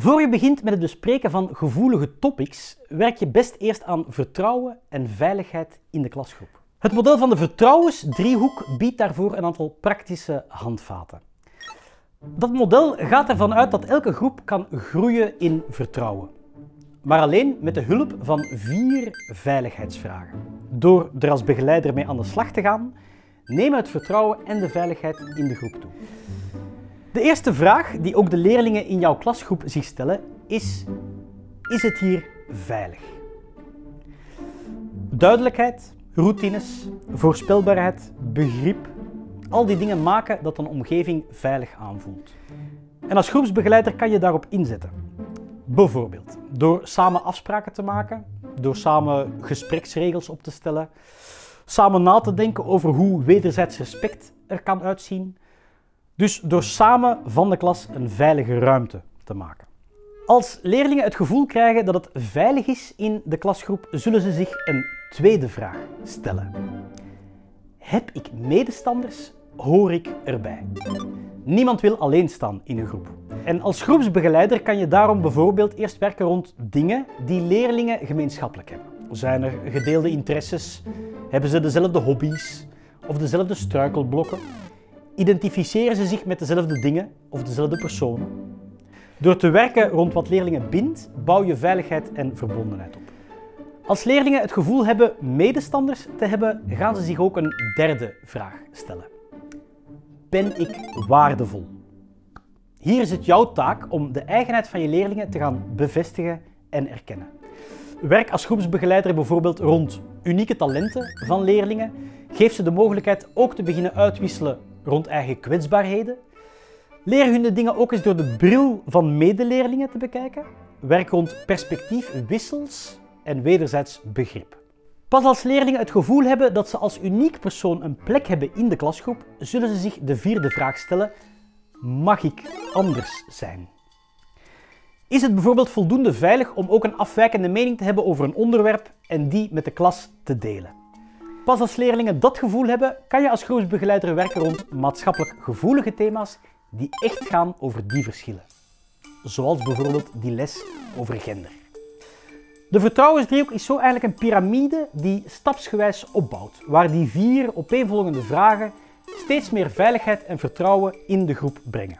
Voor je begint met het bespreken van gevoelige topics, werk je best eerst aan vertrouwen en veiligheid in de klasgroep. Het model van de vertrouwensdriehoek biedt daarvoor een aantal praktische handvaten. Dat model gaat ervan uit dat elke groep kan groeien in vertrouwen. Maar alleen met de hulp van vier veiligheidsvragen. Door er als begeleider mee aan de slag te gaan, nemen het vertrouwen en de veiligheid in de groep toe. De eerste vraag die ook de leerlingen in jouw klasgroep zich stellen is: Is het hier veilig? Duidelijkheid, routines, voorspelbaarheid, begrip, al die dingen maken dat een omgeving veilig aanvoelt. En als groepsbegeleider kan je daarop inzetten. Bijvoorbeeld door samen afspraken te maken, door samen gespreksregels op te stellen, samen na te denken over hoe wederzijds respect er kan uitzien. Dus door samen van de klas een veilige ruimte te maken. Als leerlingen het gevoel krijgen dat het veilig is in de klasgroep, zullen ze zich een tweede vraag stellen. Heb ik medestanders? Hoor ik erbij? Niemand wil alleen staan in een groep. En als groepsbegeleider kan je daarom bijvoorbeeld eerst werken rond dingen die leerlingen gemeenschappelijk hebben. Zijn er gedeelde interesses? Hebben ze dezelfde hobby's of dezelfde struikelblokken? Identificeren ze zich met dezelfde dingen of dezelfde personen? Door te werken rond wat leerlingen bindt, bouw je veiligheid en verbondenheid op. Als leerlingen het gevoel hebben medestanders te hebben, gaan ze zich ook een derde vraag stellen. Ben ik waardevol? Hier is het jouw taak om de eigenheid van je leerlingen te gaan bevestigen en erkennen. Werk als groepsbegeleider bijvoorbeeld rond unieke talenten van leerlingen. Geef ze de mogelijkheid ook te beginnen uitwisselen rond eigen kwetsbaarheden. Leer hun de dingen ook eens door de bril van medeleerlingen te bekijken. Werk rond perspectiefwissels en wederzijds begrip. Pas als leerlingen het gevoel hebben dat ze als uniek persoon een plek hebben in de klasgroep, zullen ze zich de vierde vraag stellen: mag ik anders zijn? Is het bijvoorbeeld voldoende veilig om ook een afwijkende mening te hebben over een onderwerp en die met de klas te delen? Pas als leerlingen dat gevoel hebben, kan je als groepsbegeleider werken rond maatschappelijk gevoelige thema's die echt gaan over die verschillen. Zoals bijvoorbeeld die les over gender. De vertrouwensdriehoek is zo eigenlijk een piramide die stapsgewijs opbouwt, waar die vier opeenvolgende vragen steeds meer veiligheid en vertrouwen in de groep brengen.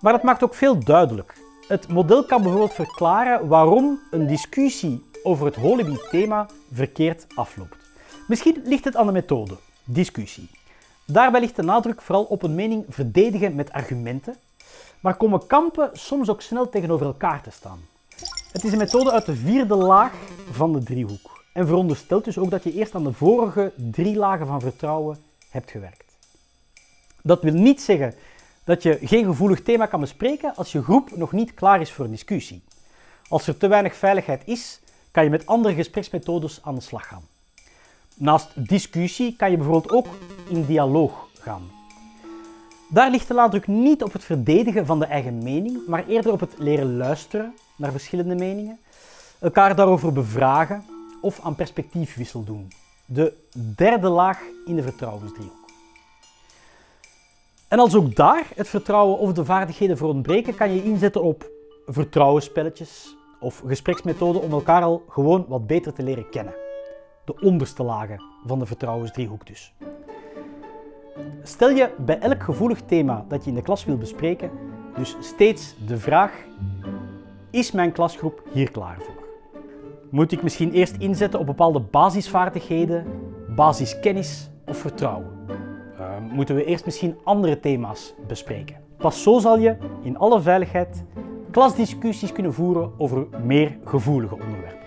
Maar dat maakt ook veel duidelijk. Het model kan bijvoorbeeld verklaren waarom een discussie over het Holibi-thema verkeerd afloopt. Misschien ligt het aan de methode, discussie. Daarbij ligt de nadruk vooral op een mening verdedigen met argumenten, maar komen kampen soms ook snel tegenover elkaar te staan. Het is een methode uit de vierde laag van de driehoek en veronderstelt dus ook dat je eerst aan de vorige drie lagen van vertrouwen hebt gewerkt. Dat wil niet zeggen dat je geen gevoelig thema kan bespreken als je groep nog niet klaar is voor discussie. Als er te weinig veiligheid is, kan je met andere gespreksmethodes aan de slag gaan. Naast discussie kan je bijvoorbeeld ook in dialoog gaan. Daar ligt de nadruk niet op het verdedigen van de eigen mening, maar eerder op het leren luisteren naar verschillende meningen, elkaar daarover bevragen of aan perspectiefwissel doen. De derde laag in de vertrouwensdriehoek. En als ook daar het vertrouwen of de vaardigheden voor ontbreken, kan je inzetten op vertrouwensspelletjes of gespreksmethoden om elkaar al gewoon wat beter te leren kennen. De onderste lagen van de vertrouwensdriehoek dus. Stel je bij elk gevoelig thema dat je in de klas wil bespreken, dus steeds de vraag: is mijn klasgroep hier klaar voor? Moet ik misschien eerst inzetten op bepaalde basisvaardigheden, basiskennis of vertrouwen? Uh, moeten we eerst misschien andere thema's bespreken? Pas zo zal je in alle veiligheid klasdiscussies kunnen voeren over meer gevoelige onderwerpen.